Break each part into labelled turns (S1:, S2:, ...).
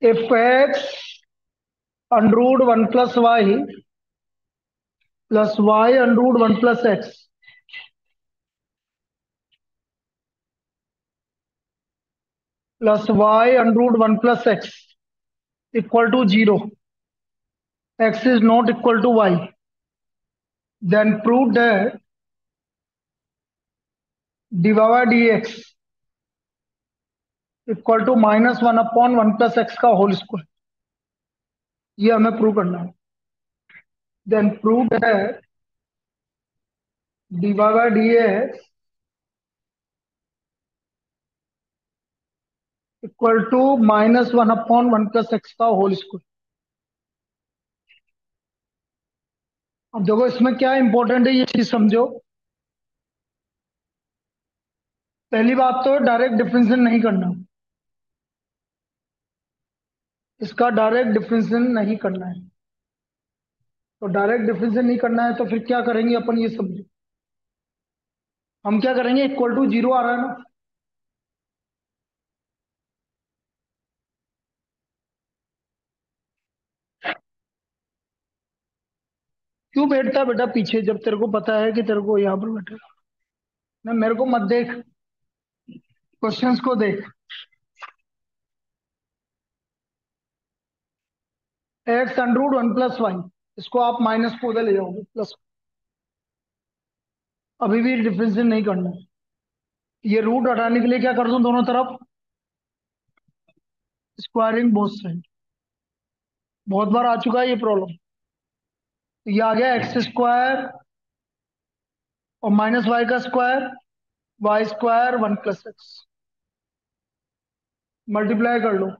S1: if x under root 1 plus y plus y under root 1 plus x plus y under root 1 plus x equal to 0 x is not equal to y then prove that dy by dx equal to minus one upon one plus x का whole square. ये हमें prove करना है। Then prove that dy by dx equal to minus one upon one plus x का whole square. अब देखो इसमें क्या इंपॉर्टेंट है ये चीज़ समझो। पहली बात तो डायरेक्ट डिफरेंशियल नहीं करना। इसका डायरेक्ट डिफरेंशियल नहीं करना है। तो डायरेक्ट डिफरेंशियल नहीं करना है तो फिर क्या करेंगे अपन ये समझो। हम क्या करेंगे? इक्वल टू ज़ीरो आ रहा है ना? क्यों बैठता बेटा पीछे? जब तेरे को पता है कि तेरे को यहाँ पर बैठेगा ना, मेरे को मत देख। क्वेश्चंस को देख। X under root one plus y इसको आप माइनस को उधर ले जाओगे प्लस अभी भी डिफरेंशियल नहीं करना। ये रूट हटाने के लिए क्या कर दूँ दोनों तरफ़? स्क्वायरिंग बोथ साइड बहुत बार आ चुका है ये प्रॉब्लम ये आ गया एक्स स्क्वायर और माइनस वाई का square y square one plus x multiply कर लो।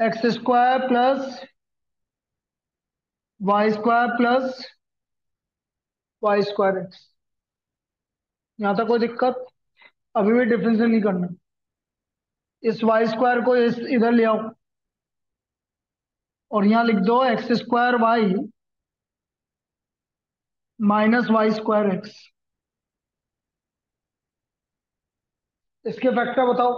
S1: X square plus y square plus y square x यहाँ तक कोई दिक्कत? अभी भी डिफरेंस नहीं करना। इस वाई स्क्वायर को इस इधर ले आओ। और यहाँ लिख दो x square y minus y square x इसके फैक्टर बताओ।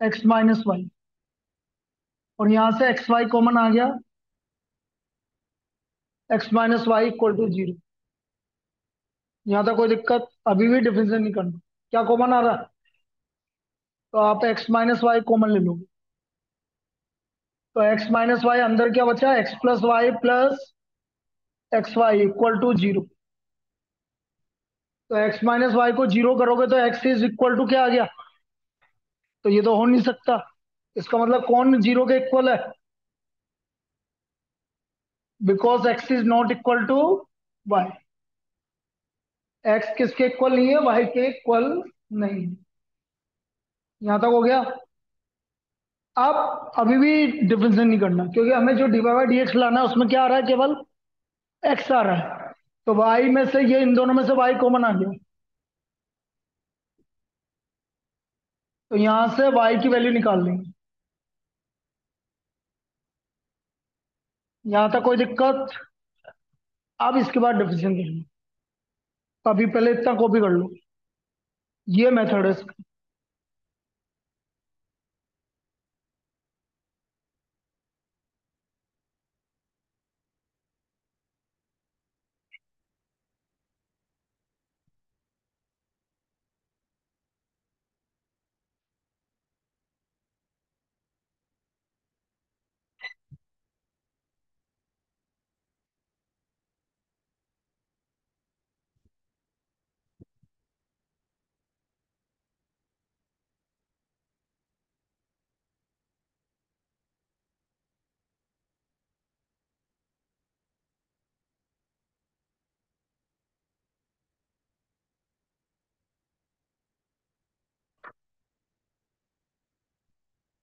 S1: एक्स माइनस वाई और यहाँ से एक्स वाई कॉमन आ गया। X minus y equal to zero यहाँ तक कोई दिक्कत, अभी भी डिफरेंस नहीं करना। क्या कॉमन आ रहा तो आप एक्स माइनस वाई कॉमन ले लोगे। तो एक्स माइनस वाई अंदर क्या बचा? X plus y plus x y equal to zero तो एक्स माइनस वाई को ज़ीरो करोगे तो एक्स इज़ इक्वल टू क्या आ गया? तो ये तो हो नहीं सकता। इसका मतलब कौन ज़ीरो के इक्वल है? Because x is not equal to y x किसके इक्वल नहीं है? वाई के इक्वल नहीं है। यहाँ तक हो गया। अब अभी भी डिफरेंस नहीं करना, क्योंकि हमें जो डी वाई डी एक्स लाना है, उसमें क्या आ रहा है? केवल एक्स आ रहा है। तो वाई में से ये इन दोनों में से वाई कॉमन आ गया। तो यहाँ से वाई की वैल्यू निकाल लेंगे। यहाँ तक कोई दिक्कत? अब इसके बाद डिफिशन लो अभी पहले इतना कॉपी कर लो। ये मेथड है इसका।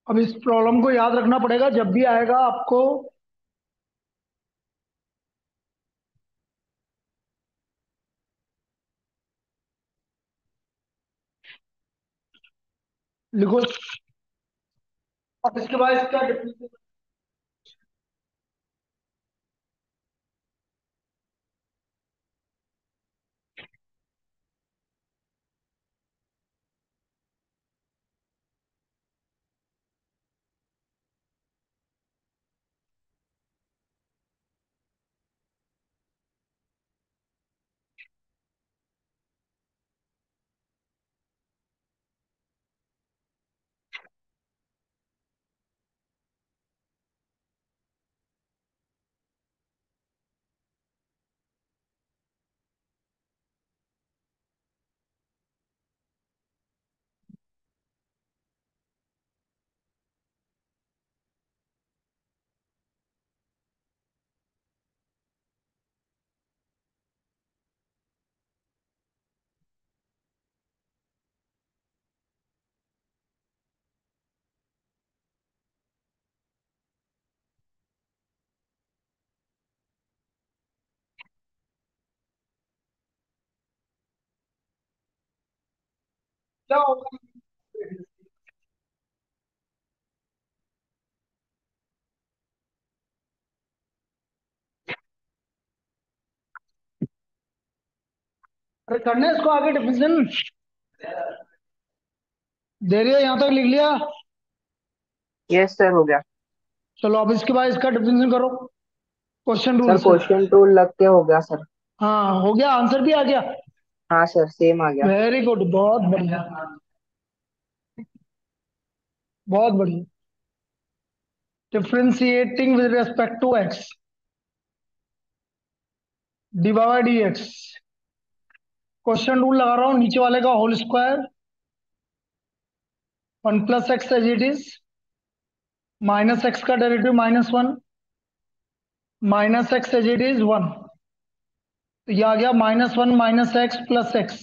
S1: अब इस प्रॉब्लम को याद रखना पड़ेगा, जब भी आएगा आपको लिखो। अब इसके बाद इसका होगा अरे करना इसको आगे डिफिनेशन दे रही है यहाँ तक लिख लिया?
S2: यस सर हो गया।
S1: चलो अब इसके बाद इसका डिफिनेशन करो। क्वेश्चन रूल
S2: क्वेश्चन टूल लग के हो गया सर
S1: हाँ हो गया। आंसर भी आ गया।
S2: हाँ सर सेम आ गया।
S1: वेरी गुड बहुत बढ़िया। बहुत बढ़िया। Differentiating with respect to x d by d x quotient rule लगा रहा हूँ, नीचे वाले का whole square one plus x as it is minus x का derivative minus one minus x as it is one तो ये आ गया minus one minus x plus x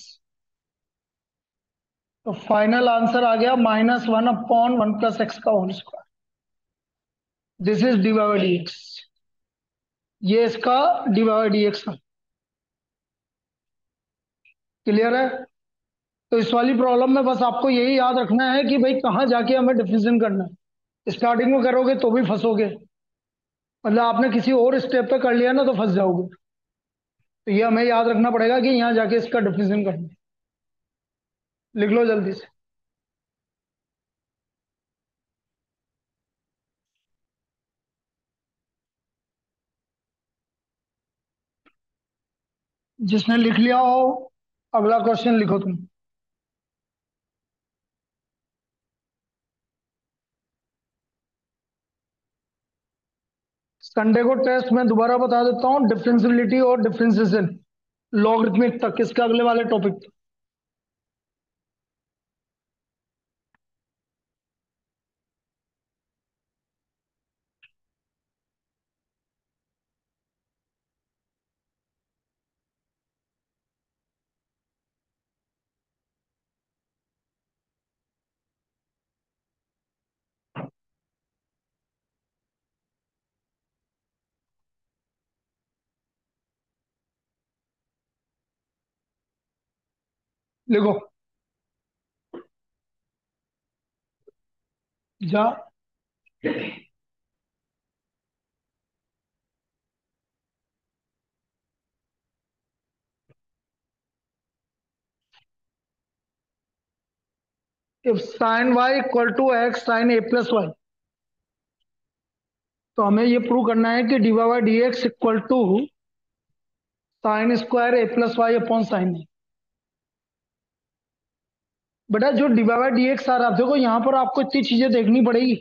S1: तो फाइनल आंसर आ गया minus one upon one plus x का whole square this is d x ये इसका डी डी एक्स क्लियर है? तो इस वाली प्रॉब्लम में बस आपको यही याद रखना है कि भाई कहाँ जाके हमें डिफिजन करना है। स्टार्टिंग में करोगे तो भी फंसोगे। मतलब आपने किसी और स्टेप पे कर लिया ना तो फंस जाओगे। तो ये हमें याद रखना पड़ेगा कि यहाँ जाके इसका डेफिनेशन करना लिख लो जल्दी से। जिसने लिख लिया हो, अगला क्वेश्चन लिखो तुम। संडे को टेस्ट मैं दोबारा बता देता हूँ डिफ्रेंसिबिलिटी और डिफरेंशिएशन लॉगरिथमिक तक, इसके अगले वाले टॉपिक लिखो जा। If sin y equal to x sine a plus y तो हमें ये प्रूव करना है कि d y d x equal to sine square a plus y upon sine a बेटा, जो डी वाई डी एक्स आ रहा देखो यहाँ पर आपको इतनी चीज़ें देखनी पड़ेगी।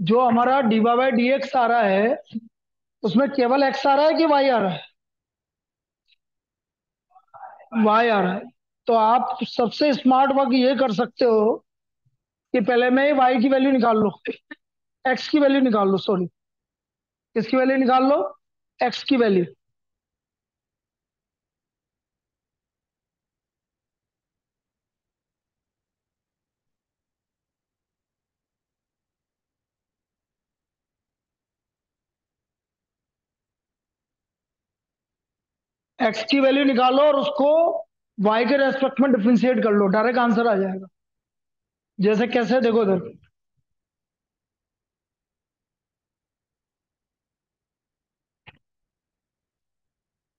S1: जो हमारा डी वाई डी एक्स आ रहा है, उसमें केवल एक्स आ रहा है कि वाई आ रहा है? वाई आ रहा है। तो आप सबसे स्मार्ट वर्क ये कर सकते हो कि पहले मैं वाई की वैल्यू निकाल लो। एक्स की वैल्यू निकाल लो सॉरी किसकी वैल्यू निकाल लो? एक्स की वैल्यू एक्स की वैल्यू निकालो और उसको वाई के रेस्पेक्ट में डिफ्रेंशिएट कर लो। डायरेक्ट आंसर आ जाएगा। जैसे कैसे, देखो इधर।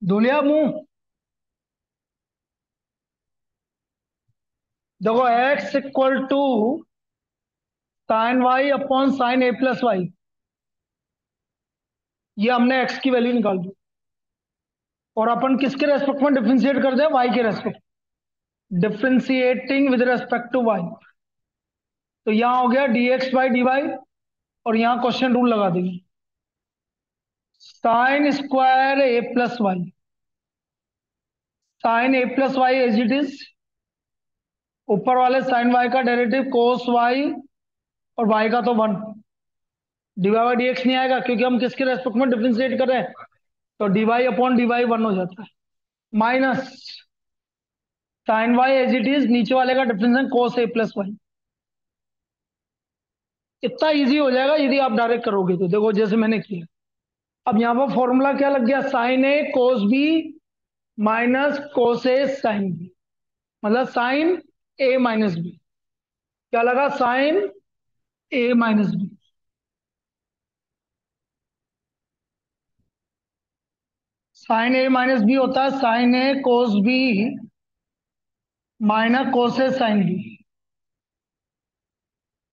S1: धुलिया मुँह। देखो x equal to sine y upon sine a plus y ये हमने एक्स की वैल्यू निकाल दी। और अपन किसके रेस्पेक्ट में डिफ्रेंशिएट कर दे वाई के respect differentiating with respect to y तो यहाँ हो गया d x by d y और यहाँ क्वेश्चन रूल लगा देंगे। Sine square a plus y sine a plus y as it is ऊपर वाले साइन वाई का डेरिवेटिव कोस वाई और वाई का तो one d y by d x नहीं आएगा क्योंकि हम किसके रेस्पेक्ट में डिफ्रेंशिएट कर रहे हैं? तो डीवाई अपॉन डीवाई वन हो जाता है। Minus sine y as it is नीचे वाले का difference cos a plus y इतना इजी हो जाएगा यदि आप डायरेक्ट करोगे तो। देखो, जैसे मैंने किया। अब यहाँ पर फॉर्मूला क्या लग गया? Sine a cos b minus cos a sine b मतलब साइन ए माइनस बी क्या लगा? Sine a minus b sine a minus b होता है sine a cos b minus cos a sine b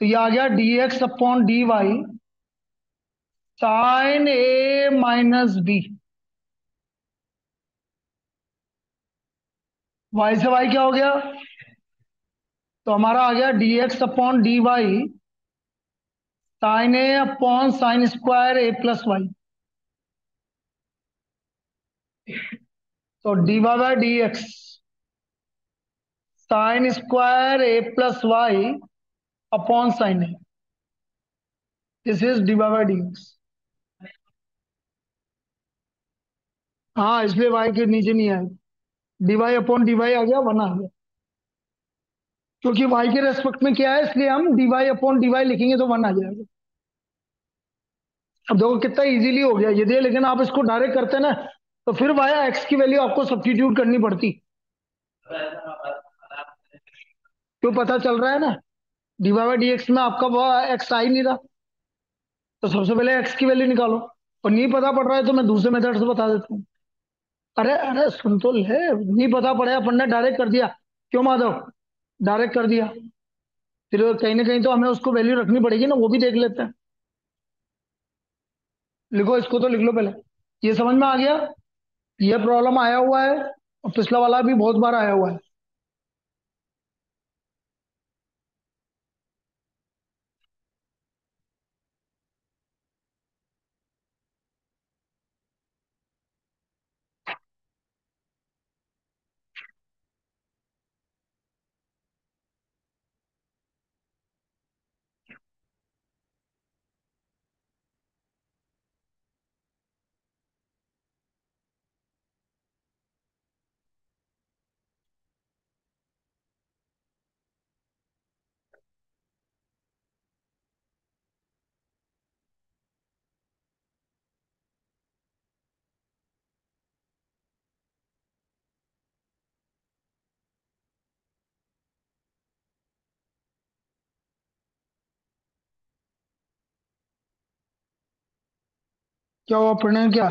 S1: तो ये आ गया d x upon d y sine a minus b y से वाई क्या हो गया? तो हमारा आ गया d x upon d y sine a upon sine square a plus y तो d y by d x sine square a plus y upon sine a this is d y by d x हाँ इसलिए y के नीचे नहीं आएगा d y upon d y आ गया, one आ गया। क्योंकि वाई के रेस्पेक्ट में क्या है, इसलिए हम d y upon d y लिखेंगे तो वन आ जाएगा। अब देखो कितना इजीली हो गया यदि लेकिन आप इसको डायरेक्ट करते ना तो फिर वाया एक्स की वैल्यू आपको सब्सटीट्यूट करनी पड़ती। क्यों पता चल रहा है ना? D y by d x में आपका वो एक्स आ ही नहीं रहा। तो सबसे पहले एक्स की वैल्यू निकालो। और नहीं पता पड़ रहा है तो मैं दूसरे मेथड से बता देता हूँ। अरे अरे, सुन तो ले। नहीं पता पड़ा अपन ने डायरेक्ट कर दिया। क्यों माधव? डायरेक्ट कर दिया। फिर कहीं ना कहीं तो हमें उसको वैल्यू रखनी पड़ेगी ना, वो भी देख लेते हैं। लिखो, इसको तो लिख लो पहले। ये समझ में आ गया? ये प्रॉब्लम आया हुआ है और पिछला वाला भी बहुत बार आया हुआ है। क्या हुआ प्रणय, क्या?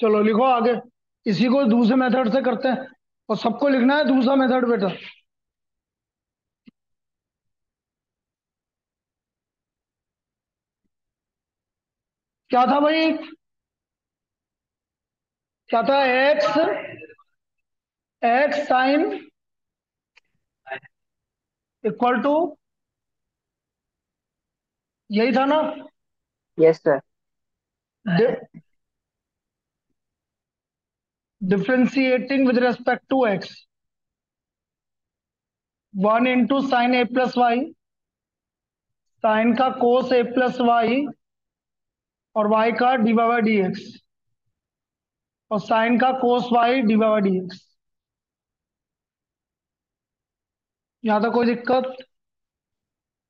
S1: चलो लिखो आगे। इसी को दूसरे मेथड से करते हैं। और सबको लिखना है दूसरा मेथड, बेटा। क्या था भाई? क्या था? X x sine equal to यही था ना?
S2: Yes sir
S1: differentiating with respect to x one into sine a plus y sine का कोस ए प्लस वाई और वाई का डी बाई डी एक्स और साइन का cos y d by d x यहाँ तक कोई दिक्कत?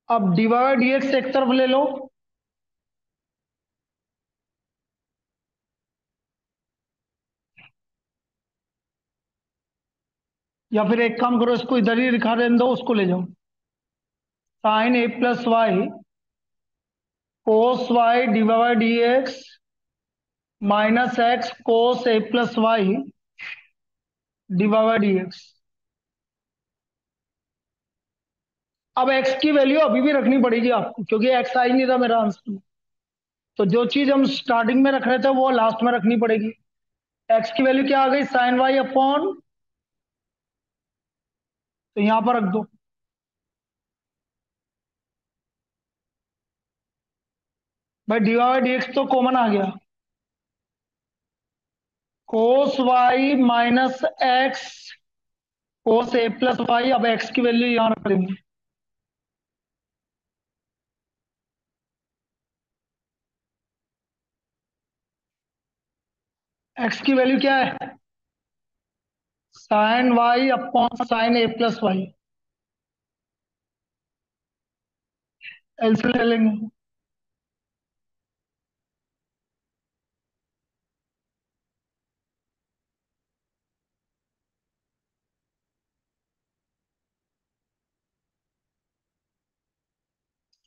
S1: अब डी बाई डी एक्स एक तरफ़ ले लो। या फिर एक काम करो, इसको इधर ही दिखा रहे दो, उसको ले जाओ। Sine a plus y cos y d y d x, minus x cos a plus y d y d x. अब एक्स की वैल्यू अभी भी रखनी पड़ेगी आपको, क्योंकि एक्स आई नहीं था मेरा आंसर में। तो जो चीज़ हम स्टार्टिंग में रख रहे थे, वो लास्ट में रखनी पड़ेगी। एक्स की वैल्यू क्या आ गई? साइन वाई अपॉन तो यहाँ पर रख दो। भाई डी वाई डी एक्स तो कॉमन आ गया। Cos y minus x cos a plus y अब एक्स की वैल्यू यहाँ रख देंगे एक्स की वैल्यू क्या है? Sine y upon sine a plus y LCM ले लेंगे।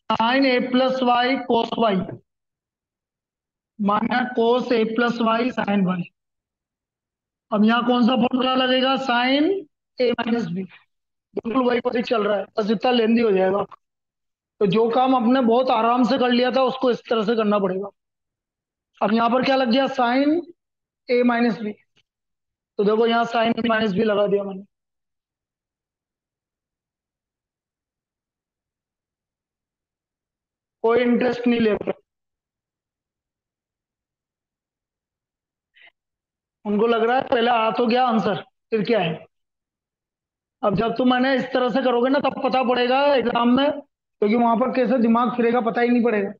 S1: Sine a plus y cos y minus cos a plus y sine y अब यहाँ कौन सा फॉर्मूला लगेगा? साइन ए माइनस बी बिल्कुल वही वही चल रहा है। बस इतना लेंदी हो जाएगा। तो जो काम अपने बहुत आराम से कर लिया था, उसको इस तरह से करना पड़ेगा। अब यहाँ पर क्या लग गया? साइन ए माइनस बी तो देखो यहाँ साइन ए माइनस बी लगा दिया मैंने। कोई इंटरेस्ट नहीं ले रहा। उनको लग रहा है पहले आ तो गया आंसर, फिर क्या है? अब जब तुम मैंने इस तरह से करोगे ना, तब पता पड़ेगा एग्ज़ाम में, क्योंकि तो वहाँ पर कैसे दिमाग फिरेगा, पता ही नहीं पड़ेगा।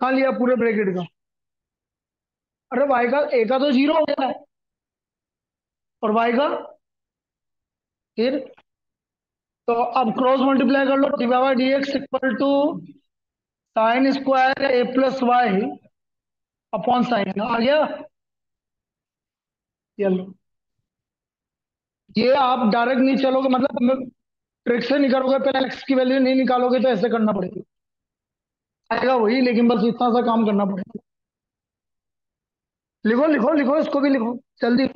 S1: खा लिया पूरे ब्रैकेट का। अरे वाई का, ए का तो ज़ीरो हो गया है। और वाई का? फिर तो अब क्रॉस मल्टीप्लाई कर लो d by d x equal to sine square a plus y upon sine आ गया? चलो। ये आप डायरेक्ट नहीं चलोगे मतलब ट्रिक से नहीं करोगे पहले एक्स की वैल्यू नहीं निकालोगे तो ऐसे करना पड़ेगा। आएगा वही, लेकिन बस इतना सा काम करना पड़ेगा। लिखो लिखो लिखो, इसको भी लिखो, जल्दी।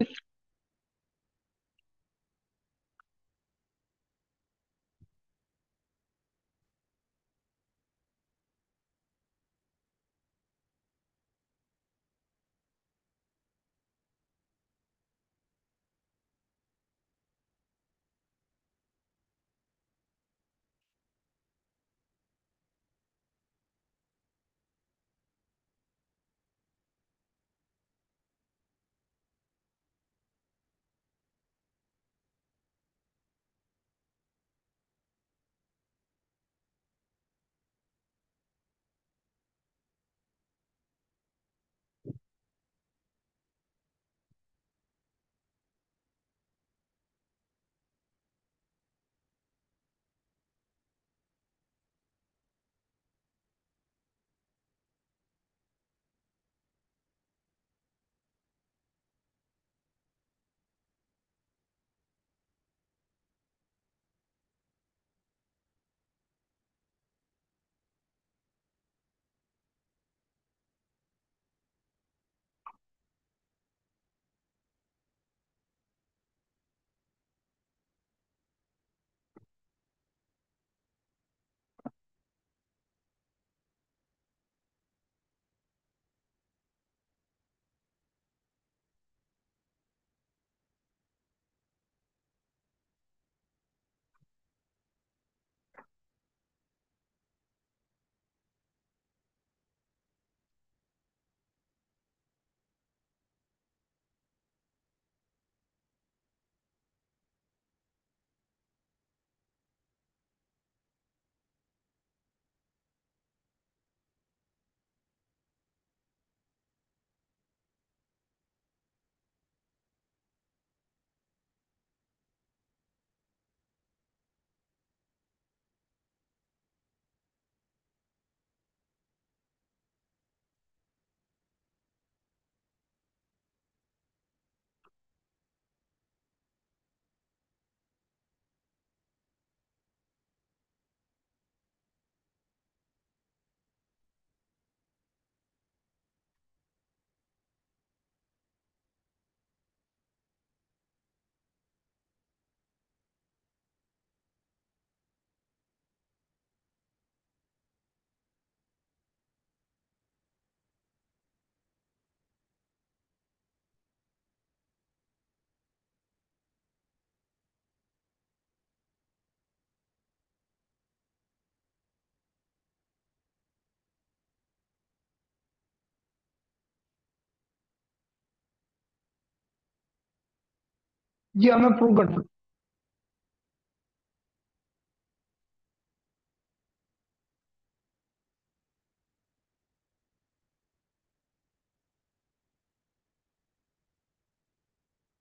S1: ये हमें प्रूव करना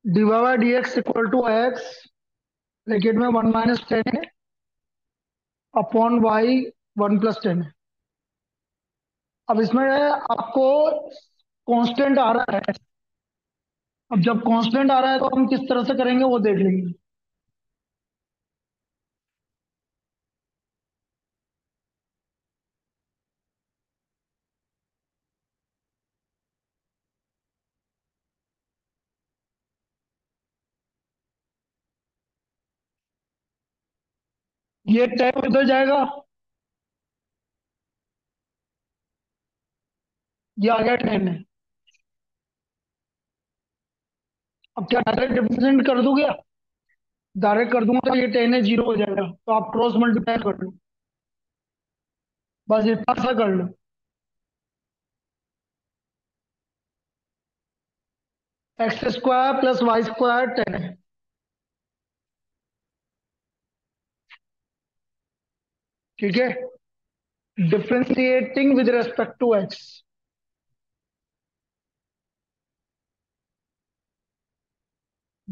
S1: d y d x equal to x bracket में वन माइनस टेन है upon y one plus ten है। अब इसमें आपको कांस्टेंट आ रहा है अब जब कांस्टेंट आ रहा है तो हम किस तरह से करेंगे, वो देख लेंगे। ये टैब उधर जाएगा। ये आ गया टेन है। अब क्या डायरेक्ट रिप्रेजेंट कर दूँ क्या डायरेक्ट कर दूँगा तो ये टेन है ज़ीरो हो जाएगा। तो आप क्रॉस मल्टीप्लाई कर लो। बस इतना सा कर लो। X square plus y square ten है। ठीक है? Differentiating with respect to x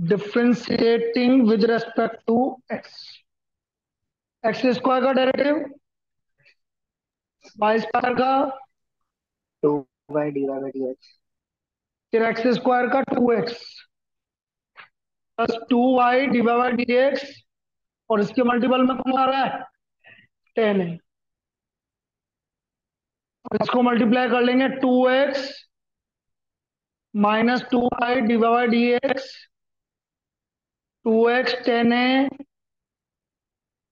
S1: differentiating with respect to x x square का डेरिवेटिव वाई स्क्वायर का
S2: two by d y d x
S1: फिर एक्स स्क्वायर का two x plus two y d y by d x और इसके multiple में कौन आ रहा है? टेन है। इसको मल्टीप्लाई कर लेंगे two x minus two y d y by d x two x ten a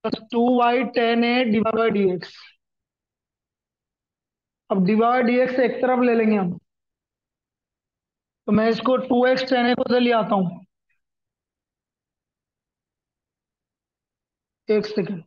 S1: plus two y ten a divide by d x अब डिवाइड डी एक्स एक तरफ़ ले लेंगे हम। तो मैं इसको टू एक्स टेन ए को से ले आता हूँ। एक सेकेंड।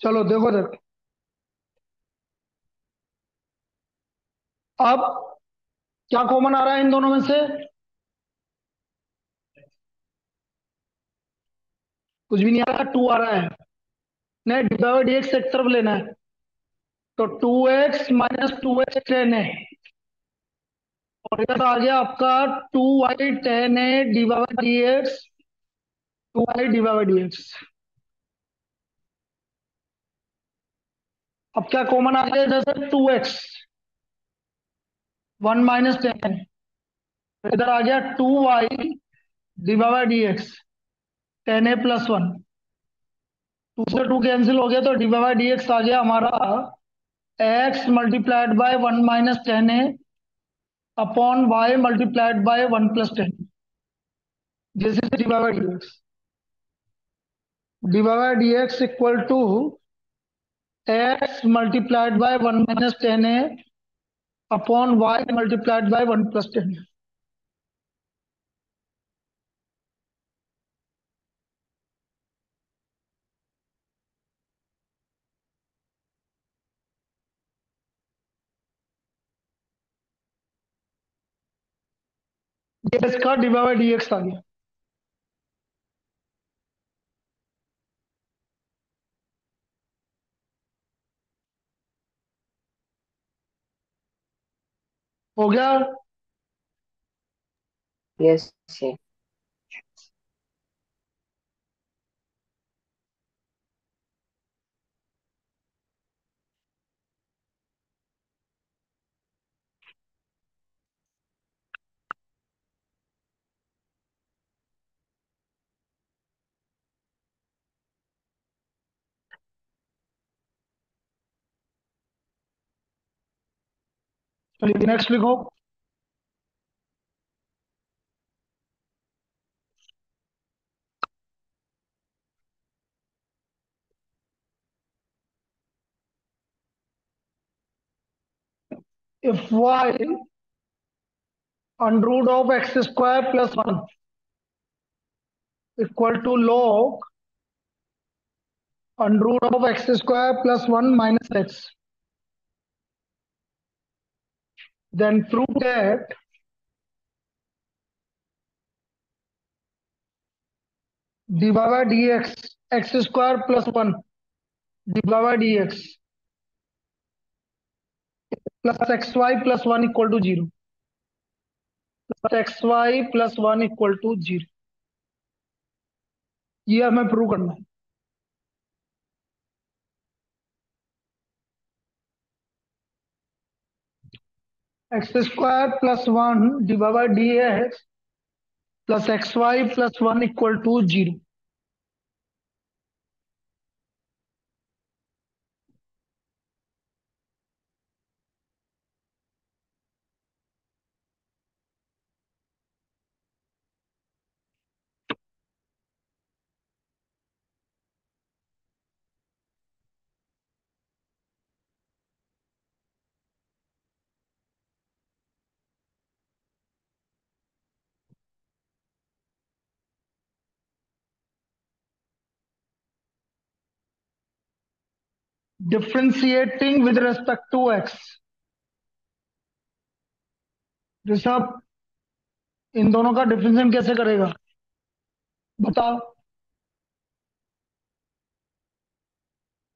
S1: चलो देखो देख अब क्या कॉमन आ रहा है इन दोनों में से? कुछ भी नहीं आ रहा टू आ रहा है। नहीं डिवाइड एक्स एक तरफ़ लेना है। तो two x minus two x ten है। और इधर आ गया आपका टू वाई टेन है divide d x two y divide d x अब क्या कॉमन आ गया इधर से? Two x one minus ten इधर आ गया two y divide d x ten a plus one two से टू कैंसिल हो गया तो डिवाइड डी एक्स आ गया हमारा x multiplied by one minus ten a upon y multiplied by one plus ten this is by d x divide d x equal to x multiplied by one minus ten a upon y multiplied by one plus ten इसका divide D x आ गया। हो गया
S2: yes sir
S1: चलिए next लिखो if y under root of x square plus 1 equal to log under root of x square plus 1 minus x then prove that dy by dx x square plus 1 dy by dx plus xy plus 1 equal to 0 plus xy plus 1 equal to 0 ये हमें prove करना है x square plus one divide d x plus x y plus one equal to zero. Differentiating with respect to x. Rishabh इन दोनों का differentiation कैसे करेगा? बताओ।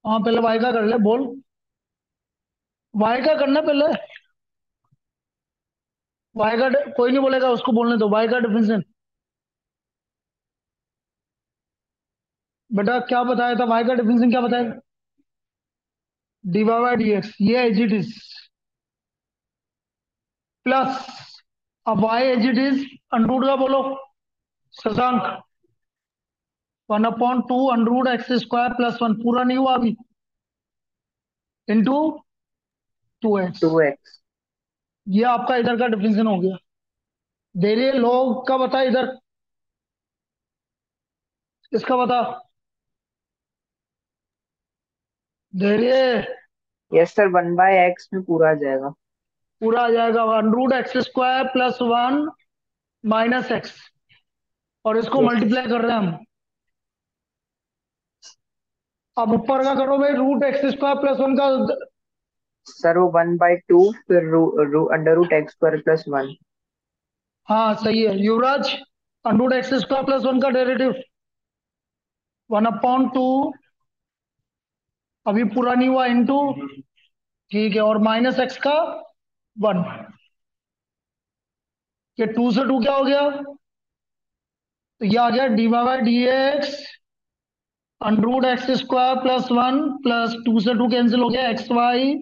S1: हाँ पहले y का कर ले, बोल। Y का करना पहले। Y का कोई नहीं बोलेगा, उसको बोलने दो। Y का डिफरेंशिएशन बेटा, क्या बताया था? Y का डिफरेंशिएशन क्या बताया? डी बाई डी एक्स ये एज इट इज़ प्लस अब y as it is under root का बोलो। Shashank one upon two under root x square plus one पूरा नहीं हुआ अभी। Into two x
S2: two x
S1: ये आपका इधर का डिफिनेशन हो गया। दे रही लोग का बता इधर? इसका बता?
S2: Yes sir one by x में पूरा आ जाएगा।
S1: पूरा आ जाएगा। One root x square plus one minus x और इसको
S2: Yes.
S1: मल्टीप्लाई कर रहे हैं हम। अब ऊपर का करो भाई root x square plus one का
S2: सर वो वन बाय टू फिर रू, रू, under root x square plus one
S1: हाँ सही है। Yuvraj under root x square plus one का डेरिवेटिव वन अपॉन टू अभी पूरा नहीं हुआ इनटू ठीक है और माइनस एक्स का वन ये टू से टू क्या हो गया? तो ये आ गया d by d x under root x square plus one plus two से टू कैंसिल हो गया x y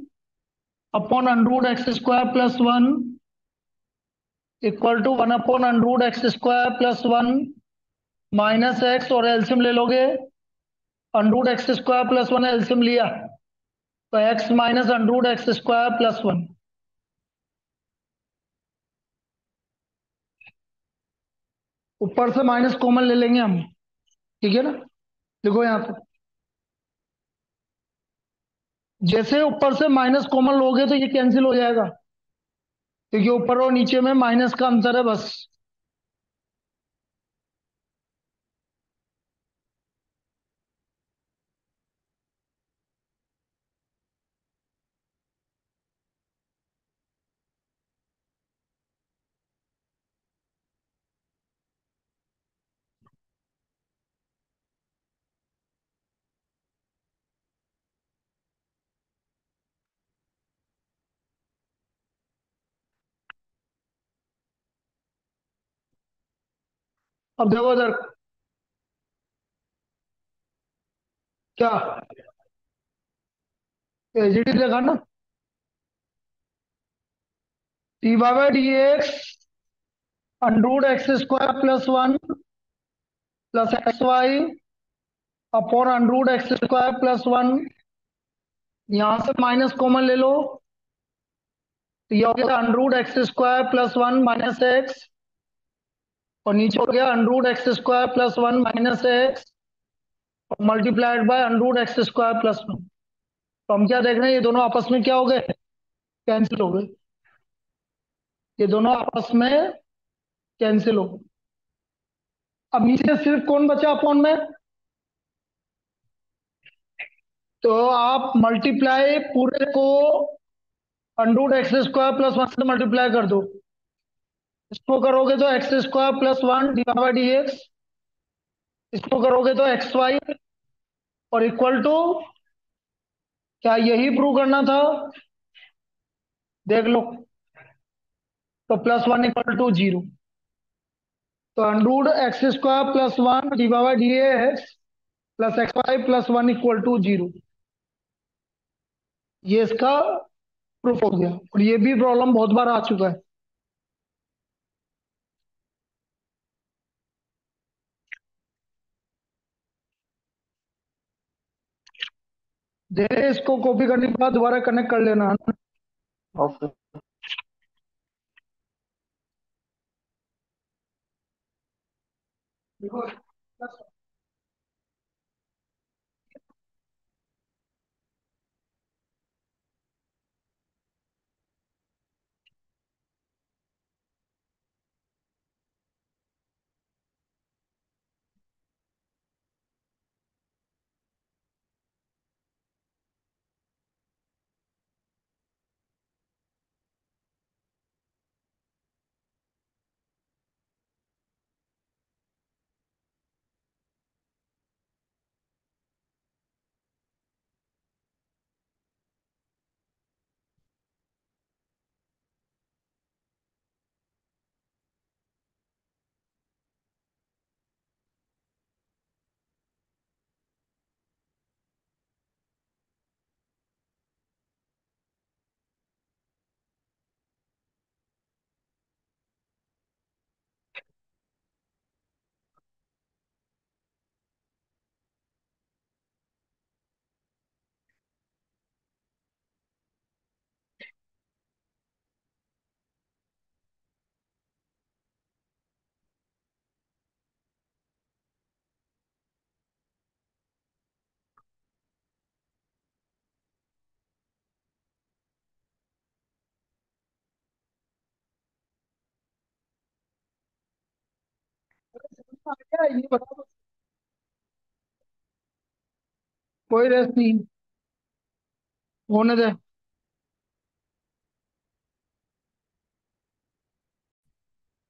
S1: upon under root x square plus one equal to one upon under root x square plus one minus x और LCM ले लोगे। Under root x square plus one LCM लिया। तो x minus under root x square plus one ऊपर से minus common ले लेंगे हम। ठीक है ना? देखो यहाँ पे। जैसे ऊपर से माइनस कॉमन लोगे तो ये कैंसिल हो जाएगा। क्योंकि ऊपर और नीचे में माइनस का अंतर है बस। अब देखो इधर। क्या? एजिटी देखा ना? D by d x under root x square plus one plus x y upon under root x square plus one. यहाँ से माइनस कॉमन ले लो। तो ये हो गया under root x square plus one minus x. और नीचे हो गया under root x square plus one minus x और multiplied by under root x square plus one तो हम क्या देख रहे हैं? ये दोनों आपस में क्या हो गए? कैंसिल हो गए। ये दोनों आपस में कैंसिल हो गए। अब नीचे सिर्फ़ कौन बचा अपॉन में? तो आप मल्टीप्लाई पूरे को under root x square plus one से मल्टीप्लाई कर दो। इसको करोगे तो x square plus one divide by d x इसको करोगे तो एक्स वाई और इक्वल टू, क्या यही प्रूव करना था? देख लो तो plus one equal to zero. तो under root x square plus one divide by d x plus x y plus one equal to zero. ये इसका प्रूफ हो गया। और ये भी प्रॉब्लम बहुत बार आ चुका है। दे इसको कॉपी करने के बाद दोबारा कनेक्ट कर लेना।
S2: ओके
S1: देखो क्या ये बताओ। कोई रेस्ट नहीं। होने दे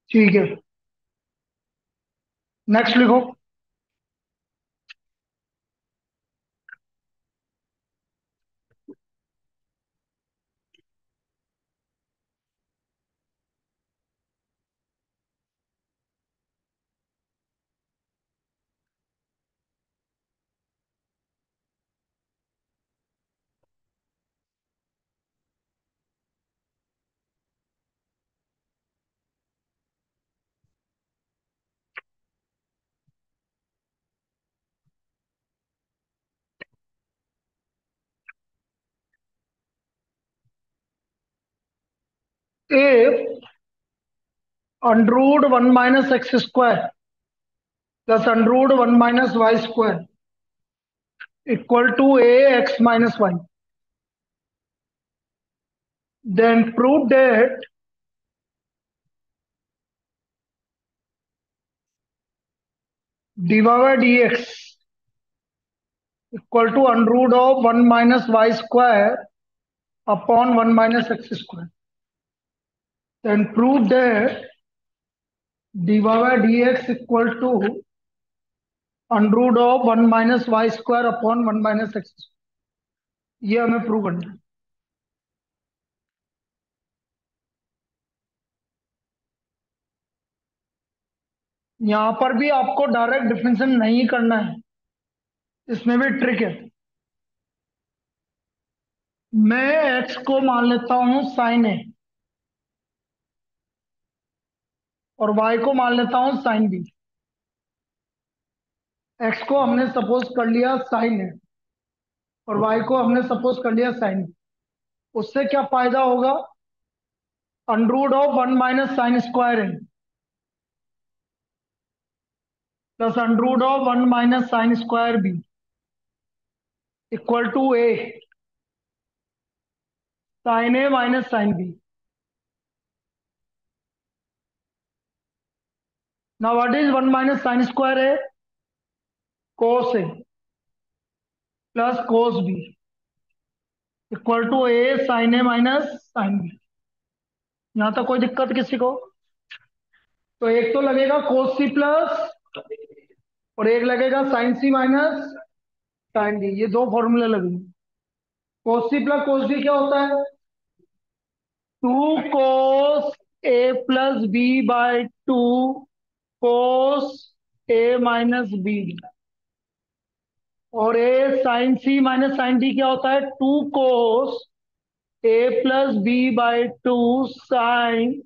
S1: ठीक है। नेक्स्ट लिखो। If under root 1 minus x square plus under root 1 minus y square equal to a x minus y then prove that dy by dx equal to under root of 1 minus y square upon 1 minus x square then prove that dy by dx equal to under root of 1 minus y square upon 1 minus x ये हमें prove करना है यहाँ पर भी आपको direct differential नहीं करना है इसमें भी ट्रिक है मैं x को मान लेता हूँ साइन ए और y को मान लेता हूँ साइन बी x को हमने सपोज़ कर लिया साइन ए और y को हमने सपोज़ कर लिया साइन उससे क्या फ़ायदा होगा? Under root of one minus sine square है plus under root of one minus sine square b equal to a sine a minus sine b now, what is 1 minus sin square a? Cos a plus cos b equal to a sine a minus sine b यहाँ तक कोई दिक्कत किसी को? तो एक तो लगेगा कोस सी प्लस और एक लगेगा sine c minus sine d ये दो फॉर्मूले लगेंगे cos C plus cos D क्या होता है? Two cos a plus b by two cos a minus b और a sine c minus sine d क्या होता है? Two cos a plus b by two sine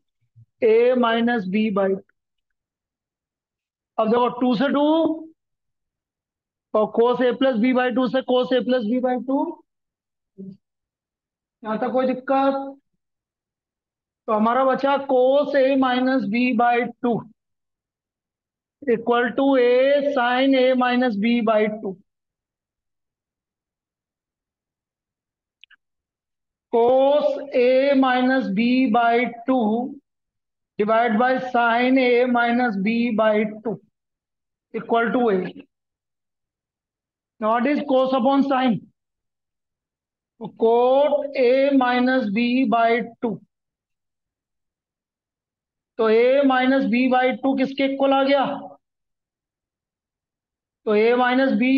S1: a minus b by अब देखो two से टू और cos a plus b by two से cos a plus b by two यहाँ तक कोई दिक्कत? तो हमारा बचा cos a minus b by two equal to a sine a minus b by two cos a minus b by two divide by sine a minus b by two equal to a not is cos upon sine cot a minus b by two तो a minus b by two किसके equal आ गया? तो a minus b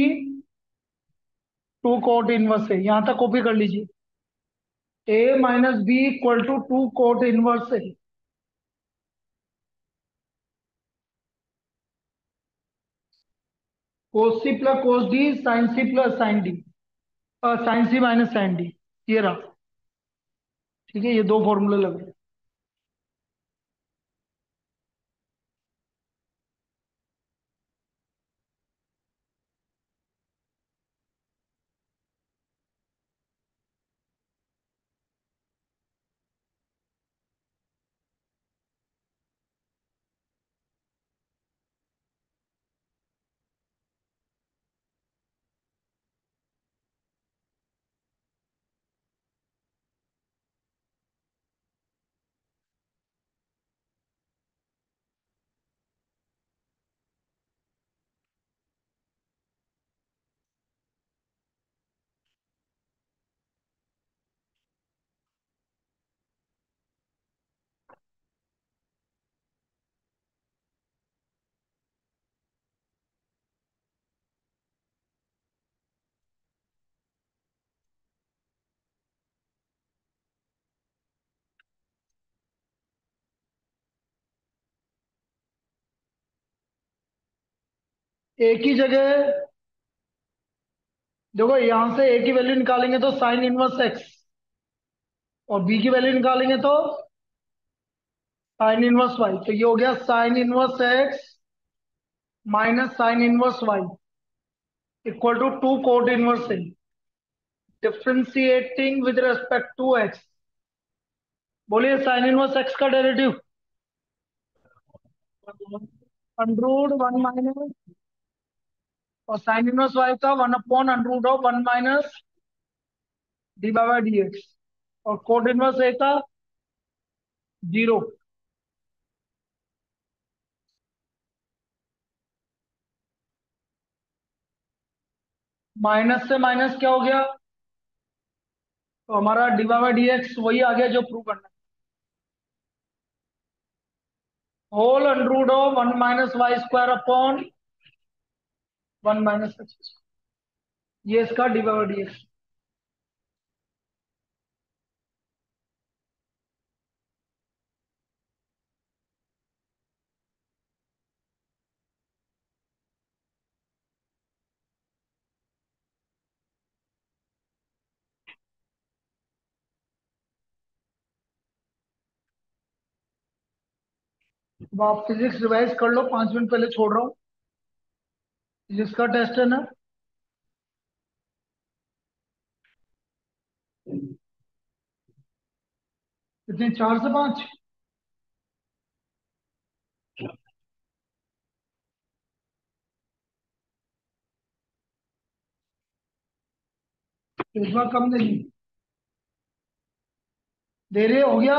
S1: two cot inverse है। यहाँ तक copy कर लीजिए। A minus b equal to two cot inverse है। Cos c plus cos d sine c plus sine d sine c minus sine d ये रहा। ठीक है, ये दो फॉर्मूले लग रहे एक ही जगह देखो, यहाँ से ए की वैल्यू निकालेंगे तो साइन इनवर्स एक्स और बी की वैल्यू निकालेंगे तो साइन इनवर्स वाई तो ये हो गया sine inverse x minus sine inverse y equal to two cot inverse a differentiating with respect to x बोलिए साइन इनवर्स एक्स का derivative under root one minus और साइन इनवर्स वाई का one upon under root of one minus d by d x और cot inverse ए का zero minus से minus क्या हो गया? तो हमारा डी बाई डी एक्स वही आ गया जो प्रूव करना whole under root of one minus y square upon one minus x ये इसका डी बाई डी एक्स। अब आप फिजिक्स रिवाइज कर लो, पाँच मिनट पहले छोड़ रहा हूँ। फिजिक्स का टेस्ट है ना? कितने? चार से पाँच? इस कम नहीं। दे रहे हो गया?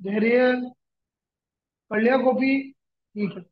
S1: दे रही है। कर लिया कॉपी? ठीक है।